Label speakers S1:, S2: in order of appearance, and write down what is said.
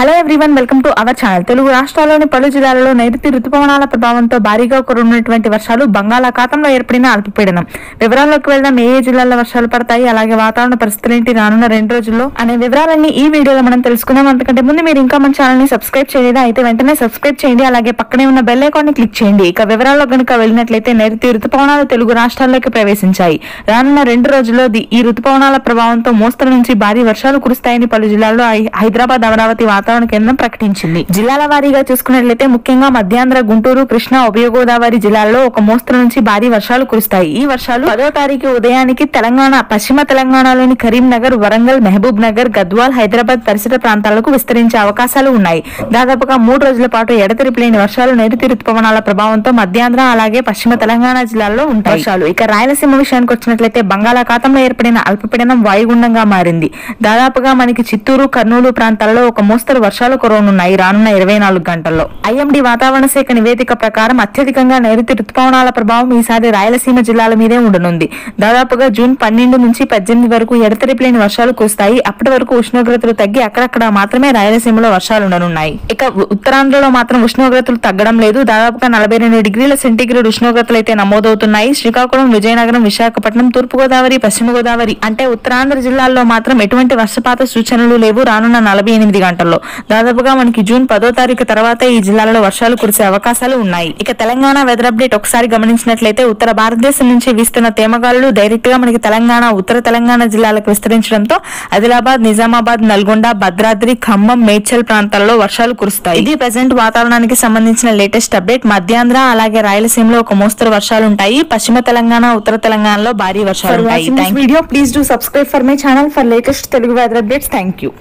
S1: Hello everyone welcome to our channel Telugu రాష్ట్రాల్లోని పలు జిల్లాలలో నైరుతి రుతుపవనాల ప్రభావంతో భారీగా కురున్నటువంటి వర్షాలు బంగాళాఖాతంలో ఏర్పడిన అల్పపీడనం వివరాల్లోకి వెళ్దాం. ఏ ఏ జిల్లాల్లో వర్షాలు పడతాయి? అలాగే వాతావరణ పరిస్థితులు ఏంటి? రానున్న రెండు రోజుల్లో అనే వివరాలన్నీ ఈ వీడియోలో మనం తెలుసుకుందాం. అంతకంటే ముందు మీరు ఇంకా మన ఛానల్ని సబ్స్క్రైబ్ చేయలేదా? అయితే వెంటనే సబ్స్క్రైబ్ చేయండి. అలాగే పక్కనే ఉన్న బెల్ ఐకాన్ క్లిక్ చేయండి. ఇక వివరాల్లో గనుక వెళ్ళినట్లయితే నైరుతి రుతుపవనాలు తెలుగు రాష్ట్రాల్లోకి ప్రవేశించాయి. రానున్న రెండు రోజుల్లో ది- ఈ రుతుపవనాల ప్రభావంతో మోస్తరు నుంచి భారీ వర్షాలు కురుస్తాయని పలు జిల్లాల్లో హైదరాబాద్ అమరావతి వాతావరణ కేంద్రం ప్రకటించింది. జిల్లాల వారీగా చూసుకున్నట్లయితే ముఖ్యంగా మధ్యాంధ్ర గుంటూరు కృష్ణా ఉభయ గోదావరి జిల్లాల్లో ఒక మోస్తరు నుంచి భారీ వర్షాలు కురుస్తాయి. ఈ వర్షాలు పదో తారీఖు ఉదయానికి తెలంగాణ పశ్చిమ తెలంగాణలోని కరీంనగర్ వరంగల్ మహబూబ్ నగర్ గద్వాల్ హైదరాబాద్ పరిసర ప్రాంతాలకు విస్తరించే అవకాశాలు ఉన్నాయి. దాదాపుగా మూడు రోజుల పాటు ఎడతెరిపి లేని వర్షాలు నైరుతి రుతుపవనాల ప్రభావంతో మధ్యాంధ్ర అలాగే పశ్చిమ తెలంగాణ జిల్లాల్లో ఉంటాయి. వర్షాలు ఇక రాయలసీమ విషయానికి వచ్చినట్లయితే బంగాళాఖాతంలో ఏర్పడిన అల్పపీడనం వాయుగుండంగా మారింది. దాదాపుగా మనకి చిత్తూరు కర్నూలు ప్రాంతాల్లో ఒక మోస్తరు వర్షాలు కురవనున్నాయి. రానున్న ఇరవై నాలుగు గంటల్లో. ఐఎండీ వాతావరణ శాఖ నివేదిక ప్రకారం అత్యధికంగా నైరుతి రుతుపవనాల ప్రభావం ఈసారి రాయలసీమ జిల్లాల మీదే ఉండనుంది. దాదాపుగా జూన్ పన్నెండు నుంచి పద్దెనిమిది వరకు ఎడతెరిపి లేని వర్షాలు కురుస్తాయి. అప్పటి వరకు ఉష్ణోగ్రతలు తగ్గి అక్కడక్కడ మాత్రమే రాయలసీమలో వర్షాలు ఉండనున్నాయి. ఇక ఉత్తరాంధ్రలో మాత్రం ఉష్ణోగ్రతలు తగ్గడం లేదు. దాదాపుగా నలభై రెండు డిగ్రీల సెంటీగ్రేడ్ ఉష్ణోగ్రతలు అయితే నమోదవుతున్నాయి. శ్రీకాకుళం విజయనగరం విశాఖపట్నం తూర్పుగోదావరి పశ్చిమ గోదావరి అంటే ఉత్తరాంధ్ర జిల్లాల్లో మాత్రం ఎటువంటి వర్షపాత సూచనలు లేవు. రానున్న నలభై ఎనిమిది గంటల్లో. దాదాపుగా మనకి జూన్ పదో తారీఖు తర్వాత ఈ జిల్లాలలో వర్షాలు కురిసే అవకాశాలు ఉన్నాయి. ఇక తెలంగాణ వెదర్ అప్డేట్ ఒకసారి గమనించినట్లయితే ఉత్తర భారతదేశం నుంచి వీస్తున్న తేమగాలులు డైరెక్ట్గా మనకి తెలంగాణ ఉత్తర తెలంగాణ జిల్లాలకు విస్తరించడంతో ఆదిలాబాద్ నిజామాబాద్ నల్గొండ భద్రాద్రి ఖమ్మం మేడ్చల్ ప్రాంతాల్లో వర్షాలు కురుస్తాయి. ఇది ప్రజెంట్ వాతావరణానికి సంబంధించిన లేటెస్ట్ అప్డేట్. మధ్యాంధ్ర అలాగే రాయలసీమలో ఒక మోస్తరు వర్షాలు ఉంటాయి. పశ్చిమ తెలంగాణ ఉత్తర తెలంగాణలో భారీ వర్షాలు ఉంటాయి. Video please do subscribe for my channel for latest Telugu weather updates thank you